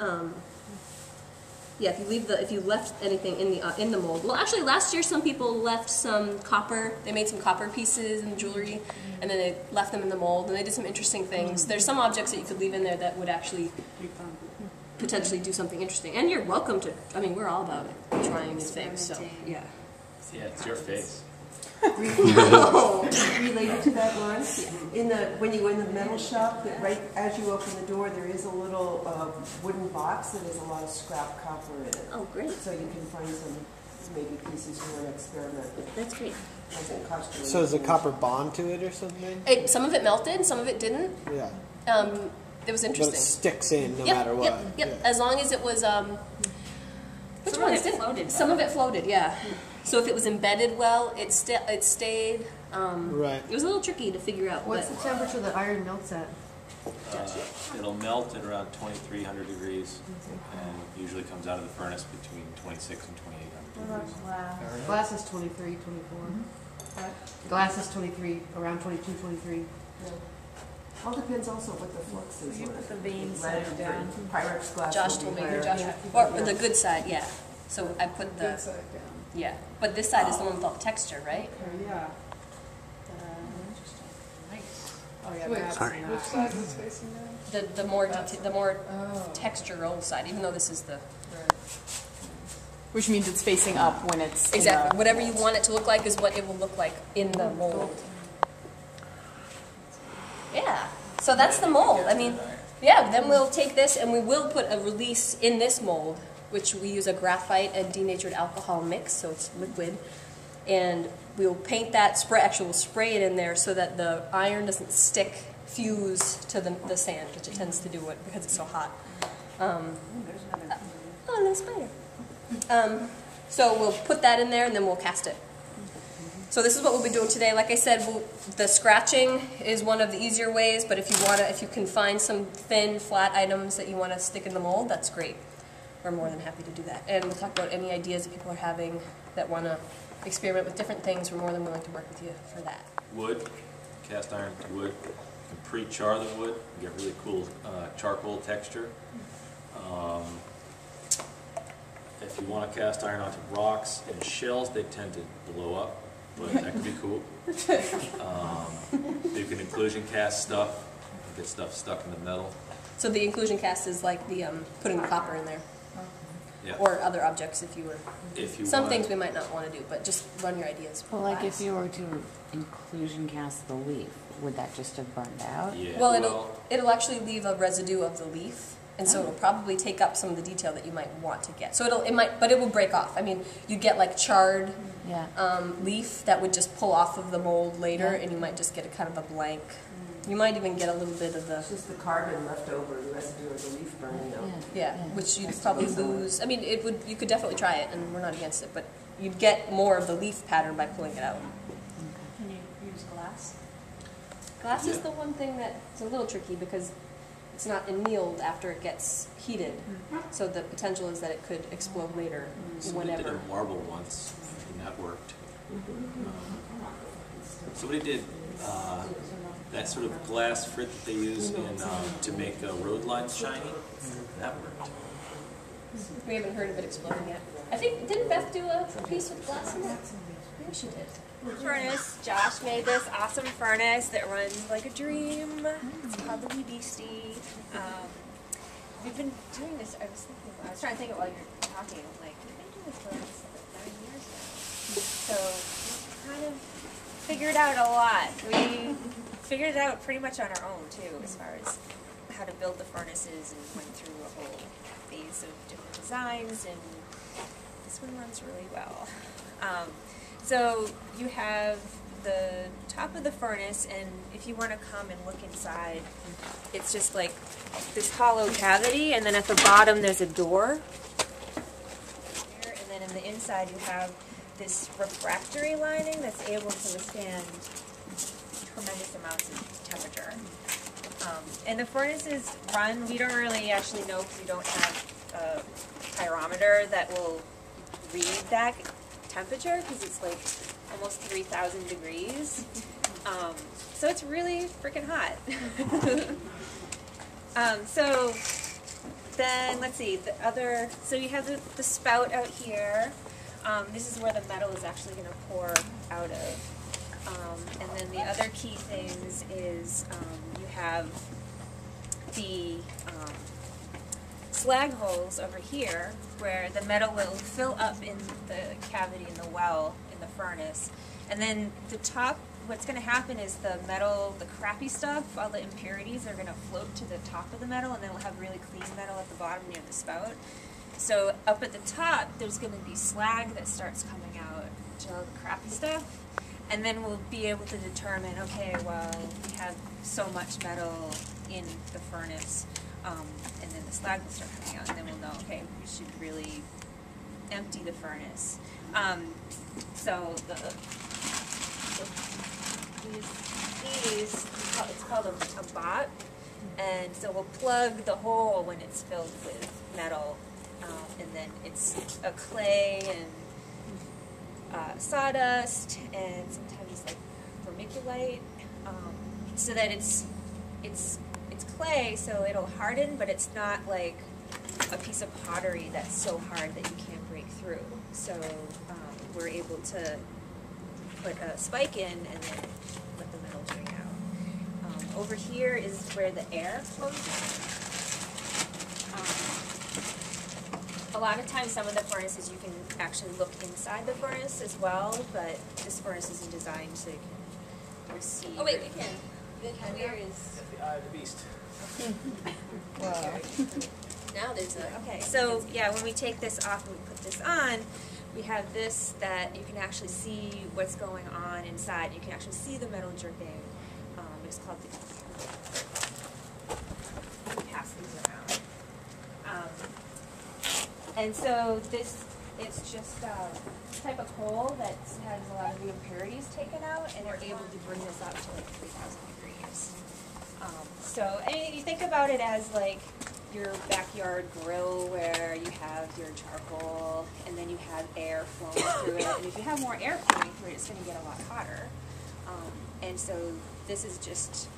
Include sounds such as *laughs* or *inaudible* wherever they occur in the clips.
Um, yeah, if you leave the if you left anything in the uh, in the mold. Well, actually, last year some people left some copper. They made some copper pieces and jewelry, and then they left them in the mold, and they did some interesting things. There's some objects that you could leave in there that would actually potentially do something interesting. And you're welcome to. I mean, we're all about trying new things. So yeah. Yeah, it's your face. Related to that, Lauren, in the, when you go in the metal shop, that right as you open the door, there is a little uh, wooden box that has a lot of scrap copper in it. Oh, great. So you can find some maybe pieces you want to experiment with. That's great. Doesn't cost you So is a anything. copper bond to it or something? It, some of it melted, some of it didn't. Yeah. Um, it was But interesting. it sticks in no yep, matter what. Yep, yep. Yeah. As long as it was, um, which Some of it didn't? floated, Some of it floated, yeah. So if it was embedded well, it sta it stayed. Um, Right. It was a little tricky to figure out. What's but the temperature that iron melts at? Uh, It'll melt at around 2300 degrees and usually comes out of the furnace between 26 and 2800 degrees. Glass is 23, 24. Glass is 23, around 22, 23. All depends also what the flux is You put the vein Lead side down. Pyrex glass. Josh will told be me, higher. Josh, or the good side, yeah. So I put the Good side down. yeah, but this side is the one with all the texture, right? Oh, yeah. Uh, nice. Oh, yeah, Wait, sorry. Which side is facing down? The the more deta- the more Oh. textural side, even though this is the Which means it's facing up when it's. in exactly the- whatever you want it to look like is what it will look like in the mold. Yeah. So that's the mold. I mean, yeah, then we'll take this and we will put a release in this mold, which we use a graphite and denatured alcohol mix, so it's liquid. And we'll paint that, spray, actually we'll spray it in there so that the iron doesn't stick, fuse to the, the sand, which it tends to do it because it's so hot. Um, oh, no spider. Um, so we'll put that in there and then we'll cast it. So this is what we'll be doing today. Like I said, we'll, the scratching is one of the easier ways, but if you want to, if you can find some thin, flat items that you want to stick in the mold, that's great. We're more than happy to do that. And we'll talk about any ideas that people are having that want to experiment with different things. We're more than willing to work with you for that. Wood, cast iron wood, you can pre-char the wood, you get really cool uh, charcoal texture. Um, If you want to cast iron onto rocks and shells, they tend to blow up, but that could be cool. Um, You can inclusion cast stuff, get stuff stuck in the metal. So the inclusion cast is like the um, putting the copper in there, Yeah. or other objects if you were. If you Some want- things we might not want to do, but just run your ideas. Well, like if you were to inclusion cast the leaf, would that just have burned out? Yeah, Well, it'll it'll actually leave a residue of the leaf, and so it'll probably take up some of the detail that you might want to get. So it'll it might, but it will break off. I mean, you get like charred Yeah. um, leaf that would just pull off of the mold later, Yeah. and you might just get a kind of a blank. You might even get a little bit of the It's just the carbon left over, the residue of the leaf burning out. yeah, which you'd probably lose. I mean, it would you could definitely try it, and we're not against it, but you'd get more of the leaf pattern by pulling it out. Can you use glass? Glass is the one thing that's a little tricky because it's not annealed after it gets heated. So the potential is that it could explode later, Somebody did whenever. a marble once, and that worked. Somebody did uh, that sort of glass frit that they use in um, to make uh, road lines shiny. That worked. We haven't heard of it exploding yet. I think didn't Beth do a piece with glass in it? Maybe she did. Furnace. Josh made this awesome furnace that runs like a dream. It's called the Beastie. Um, we've been doing this. I was thinking. I was trying to think while you're talking. Like we've been doing this for like nine years now. So we kind of figured out a lot. We figured it out pretty much on our own too, as far as how to build the furnaces and went through a whole phase of different designs and this one runs really well. Um, so you have the top of the furnace, and if you want to come and look inside, it's just like this hollow cavity, and then at the bottom there's a door. And then in the inside you have this refractory lining that's able to withstand tremendous amounts of temperature. Um, and the furnaces run, we don't really actually know because we don't have a pyrometer that will read that temperature because it's like almost 3,000 degrees. Um, so it's really freaking hot. *laughs* um, so then, let's see, the other, so you have the, the spout out here. Um, this is where the metal is actually gonna pour out of. Um, and then the other key things is, um, you have the, um, slag holes over here where the metal will fill up in the cavity in the well in the furnace. And then the top, what's going to happen is the metal, the crappy stuff, all the impurities are going to float to the top of the metal and then we'll have really clean metal at the bottom near the spout. So up at the top, there's going to be slag that starts coming out, to all the crappy stuff. And then we'll be able to determine, okay, well, we have so much metal in the furnace, um, and then the slag will start coming out, and then we'll know, okay, we should really empty the furnace. Um, so the, the these, these, it's called- a, a bott, and so we'll plug the hole when it's filled with metal, um, and then it's a clay and uh, sawdust and sometimes like vermiculite, um, so that it's it's clay, so it'll harden, but it's not like a piece of pottery that's so hard that you can't break through. So um, we're able to put a spike in and then let the metal drain out. Um, over here is where the air flows. Um, a lot of times, some of the furnaces you can actually look inside the furnace as well, but this furnace isn't designed so you can receive. Oh wait, we can. The where is The eye of the beast. Now? There's a Okay, so yeah, when we take this off and we put this on, we have this that you can actually see what's going on inside. You can actually see the metal dripping. Um, it's called the. Pass these around. Um, and so this it's just a type of coal that has a lot of the impurities taken out, and they're able to bring this up to like 3,000 degrees. Um, so, mean, you think about it as like your backyard grill where you have your charcoal and then you have air flowing through it. And if you have more air flowing through it, it's going to get a lot hotter. Um, and so this is just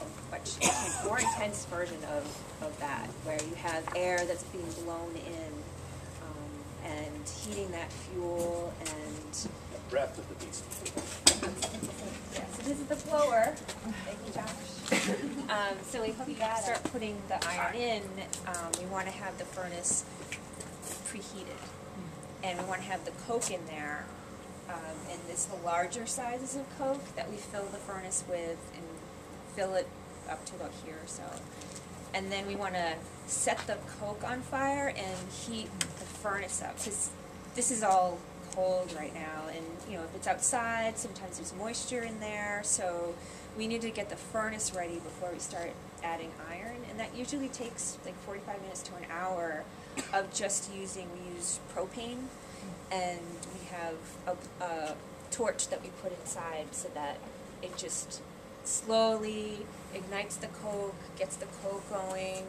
a much more intense version of, of that, where you have air that's being blown in and heating that fuel and The breath of the beast. yeah, so this is the blower. Thank you, Josh. Um, so we start putting the iron in, um, we wanna have the furnace preheated. And we wanna have the coke in there, um, and it's the larger sizes of coke that we fill the furnace with and fill it up to about here or so. And then we wanna set the coke on fire and heat the furnace up, cause this is all cold right now, and, you know, if it's outside, sometimes there's moisture in there, so we need to get the furnace ready before we start adding iron, and that usually takes like forty-five minutes to an hour of just using, we use propane, and we have a, a torch that we put inside so that it just slowly ignites the coke, gets the coke going,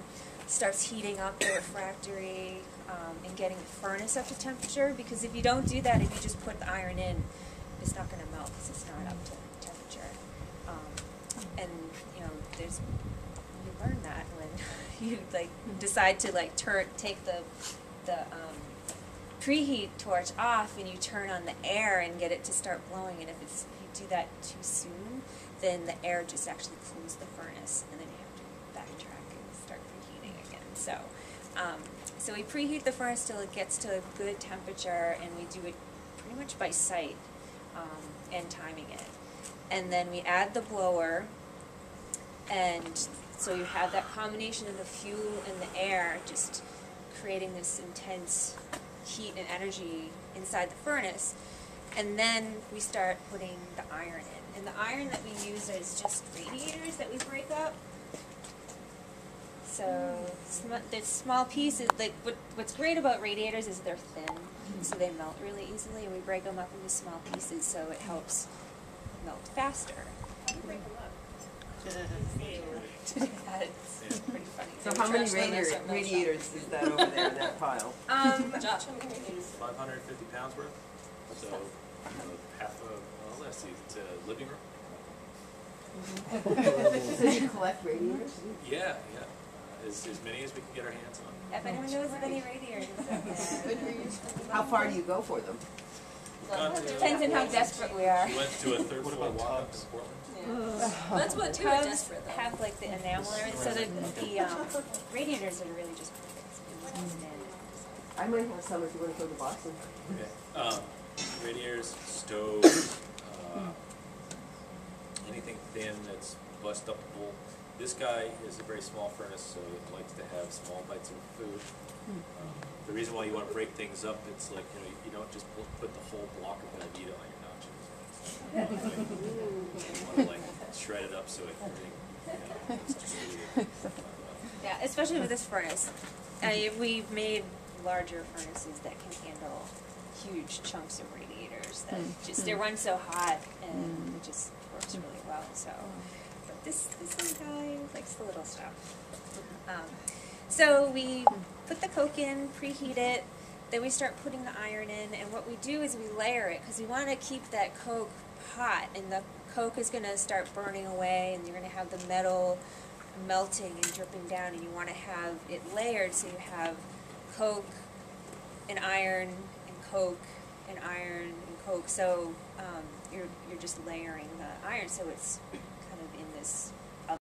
starts heating up the refractory, um, and getting the furnace up to temperature, because if you don't do that, if you just put the iron in, it's not gonna melt, because it's not up to temperature. Um, and, you know, there's, you learn that when *laughs* you, like, decide to, like, turn, take the, the, um, preheat torch off and you turn on the air and get it to start blowing, and if it's, if you do that too soon, then the air just actually cools the furnace, and then you have to backtrack and start preheating again. So, um, so we preheat the furnace till it gets to a good temperature, and we do it pretty much by sight um, and timing it. And then we add the blower, and so you have that combination of the fuel and the air, just creating this intense heat and energy inside the furnace. And then we start putting the iron in. And the iron that we use is just radiators that we break up. So sm- the small pieces, like what, what's great about radiators is they're thin, so they melt really easily, and we break them up into small pieces so it helps melt faster. How do you break them up? to do that, it's pretty funny. So how many Trash radiator- radiators is that over there in that pile? *laughs* Um, Josh, how many radiators? Five hundred and fifty pounds worth, so, you know, half of, well, let's see, it's a living room. *laughs* So you collect radiators? Yeah, yeah. As, as many as we can get our hands on. If anyone knows of any radiators out there. How far do you go for them? Gone to- Depends on how desperate we are. We went to a third floor walk-up in Portland. That's what too are Cubs desperate though. have like the enamel and everything, so the, the, um, radiators are really just perfect. I might have some if you want to go to Boston. Okay. Um, radiators, stoves, uh, anything thin that's bust upable. This guy is a very small furnace, so it likes to have small bites of food. Hmm. Um, The reason why you wanna break things up, it's like, you know, you don't just put, put the whole block of Velveeta on your nachos. *laughs* You wanna like shred it up so it, everything, you know, it's distributed. *laughs* Yeah, especially with this furnace. I, we've made larger furnaces that can handle huge chunks of radiators that hmm. just, they run so hot and hmm. it just works really well, so. This, this little guy likes the little stuff. Um, so we put the coke in, preheat it, then we start putting the iron in, and what we do is we layer it, because we want to keep that coke hot, and the coke is going to start burning away, and you're going to have the metal melting and dripping down, and you want to have it layered so you have coke and iron and coke and iron and coke. So um, you're you're just layering the iron, so it's this